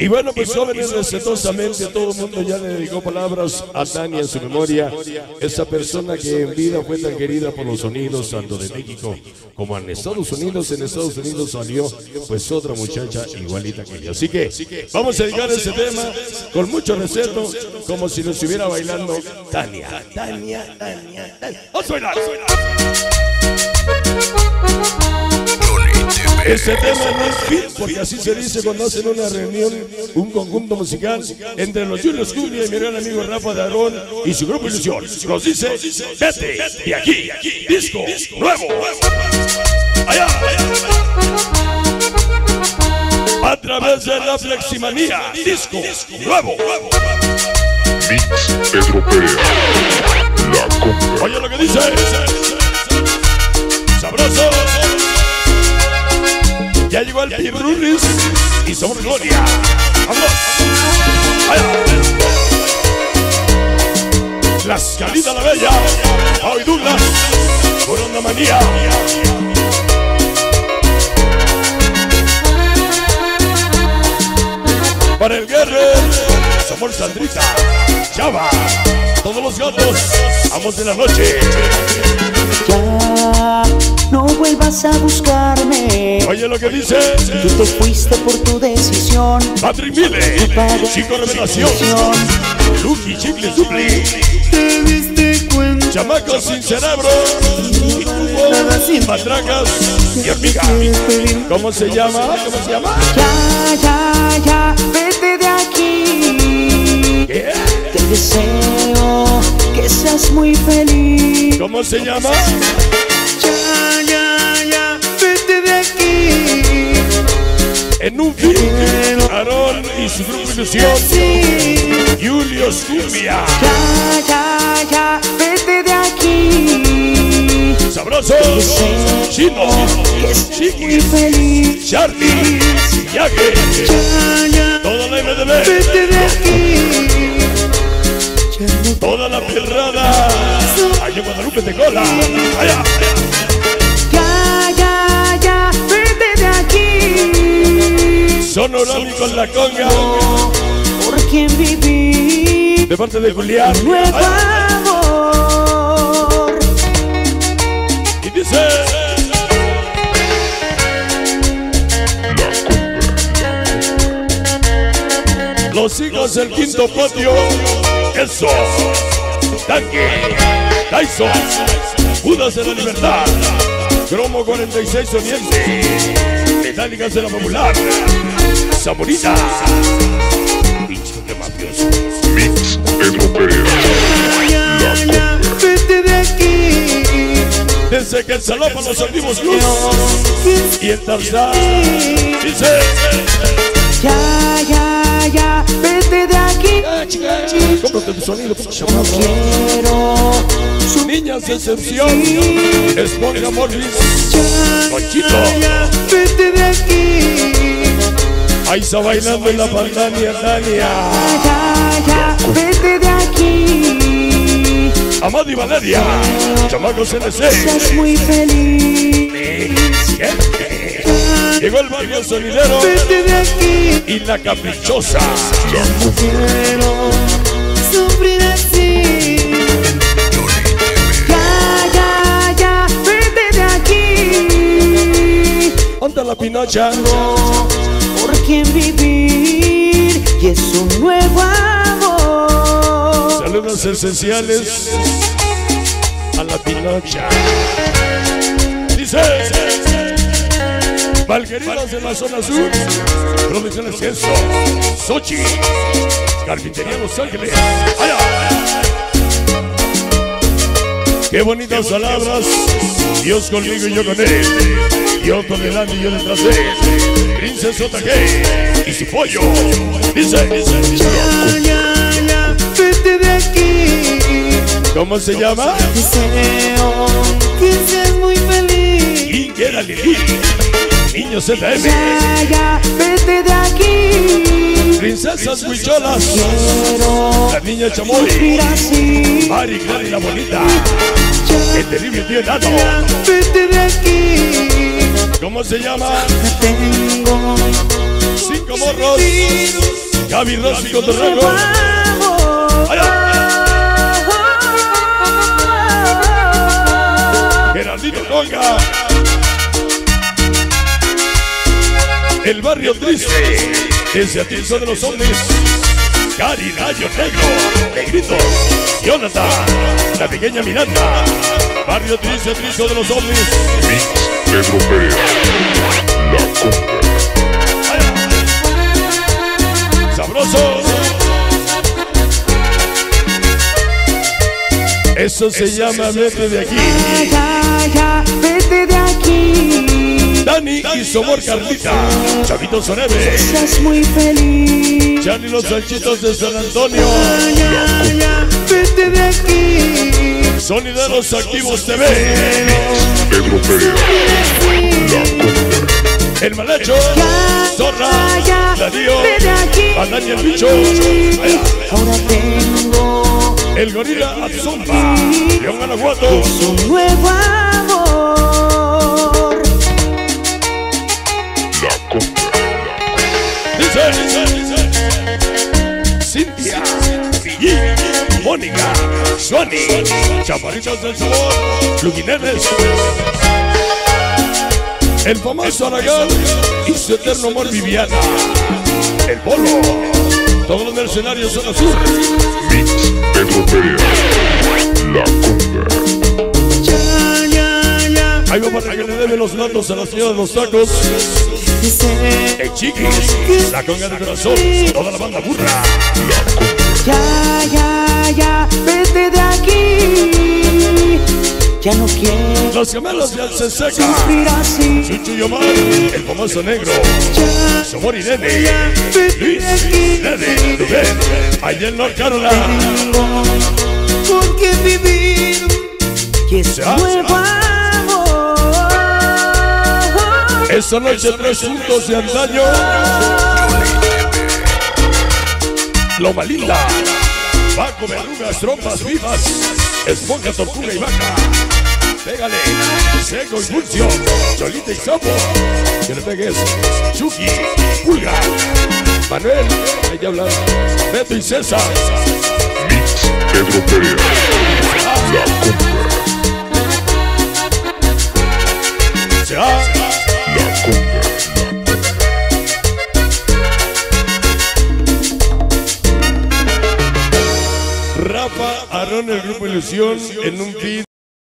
Y bueno, pues jóvenes, recetosamente todo el mundo ya le dedicó palabras a Tania en su memoria. Esa persona que en vida fue tan querida por los sonidos, tanto de México como en Estados Unidos. En Estados Unidos salió pues otra muchacha igualita que ella. Así que vamos a dedicar ese tema con mucho receto, como si nos estuviera bailando Tania. Tania, Tania, Tania. Vamos a bailar. Este tema no es fit, porque así se dice cuando hacen una reunión, un conjunto musical entre los Julius Cumbia y mi gran amigo Rafa de Arón y su grupo Ilusión. Nos dice, vete de aquí, disco nuevo. Allá, A través de la fleximanía, disco nuevo. Mix Pedro Perea. La compra. Oye lo que dice. Sabroso. Ya llegó el Pirrulis y somos Gloria. Allá. Las Calida la Bella, Hoy Douglas, Corona Manía. Para el Guerrero, somos Sandrita, Chava, todos los gatos, amos de la noche. Ya no vuelvas a buscarme. Oye lo que dice Tú te fuiste por tu decisión. Patrick Mille, Chico Revelación, Lucky Chicle Supli, Te diste cuenta. Chamaco sin cerebro, y sin matracas y hormiga. ¿Cómo se llama? ¿Cómo se llama? Ya, ya, ya, vete de aquí. ¿Qué? Te deseo que seas muy feliz. ¿Cómo se llama? Ya, Film, Aarón y su grupo Ilusión. Julio Cumbia, Ya, ya, ya, vete de aquí. Sabrosos, Chino, Chiquis, feliz. Charlie, Yaque, Ya, ya, toda la vete MDB, de aquí. Toda la perrada, allá Guadalupe de cola, allá. Ya, Sonorami con la conga, Por quien viví. de parte de Julián, Nuevo amor. y dice, los hijos del quinto patio, eso, Tanque, Tyson, Judas de la Libertad, Cromo 46 Oriente, Metálicas de la Popular, Zamorita, pinche de mafioso. Mix Pedro. La compra. Vete de aquí. Desde que en Salapa nos servimos luz y en Tarzán dice, Ya, ya, ya, vete de aquí. cómprate tu sonido, chamaco. Quiero su Niñas de excepción, Esponja Morris, Conchito, bailando en la pantalla Tania, Ya, ya, vete de aquí. Amadi Valeria, Chamacos Seas NC, muy feliz. llegó el barrio sonidero Vete de aquí. y la caprichosa, No quiero sufrir así. Onda la pinocha, Por quien vivir y es un nuevo amor. saludos esenciales a la pinocha. Dice, Valquerinos de la zona sur, Producciones Cienzo, Sochi, Carpintería Los Ángeles, allá. Qué bonitas palabras, Dios conmigo y yo con él, yo con el y yo detrás de Princesa JG y su pollo, dice, dice, Ya, ya, ya, vete de aquí. ¿cómo se llama? Deseo que seas muy feliz. Y era Lili, Niño ZM, Ya, ya, vete de aquí. Princesas Huicholas, la niña Chamoy. Mari Clara y la bonita, el terrible tío Nato, Ya, vete de aquí. ¿Cómo se llama? Tengo Cinco morros, Gaby Rossi con amor. Geraldino Conga. El barrio triste. Desde Atilso de los Hombres. Cari Rayo Negro. Negrito. Jonathan. La pequeña Miranda. Barrio triste, Atilso de los Hombres. Pedro Perea. La Conga. Sabroso. Eso se llama vete de aquí. Ya, ya, vete de aquí. Dani y Somor Carlita. Chavito Soneve. Seas muy feliz. Charlie los Sanchitos de San Antonio. Ya, ya, vete de aquí. Sonideros Activos TV. Pedro Conga. El Malacho. Zorra. Ya, ya, Darío. vete de aquí. Anani el Bicho. Ahora tengo El Gorila Absomba. León Guanajuato. Suani. Chaparitos del Sabor. Luquinenes. El famoso Aragán y su eterno amor Viviana. El Polo. Todos los mercenarios son azul. Mix Pedro Perea. La Conga. Ya, ya, ya. Ahí va para que le debe los mandos a la señora de los tacos. Dice, El Chiquis. La conga de corazón. Toda la banda burra. ya, ya, ya, vete de aquí. Ya no quiero Los gemelos de Alceseca. sufrir así. Chucho y Omar. El famoso negro. Ya, Somor y Nene. Luis. Nene. Rubén. Allá en North Carolina. Por qué vivir. Y es Ya. nuevo amor. Esta noche tres puntos de antaño. Loma Linda. Paco, verrugas, trompas vivas. Esponja, tortuga y vaca. Pégale. Seco y Pulsio. Cholita y Sapo. Que le pegues. Chucky. Pulga. Manuel. Ahí ya hablan. Beto y César. Mix Pedro Perea. La Conga. Ilusión, en un beat.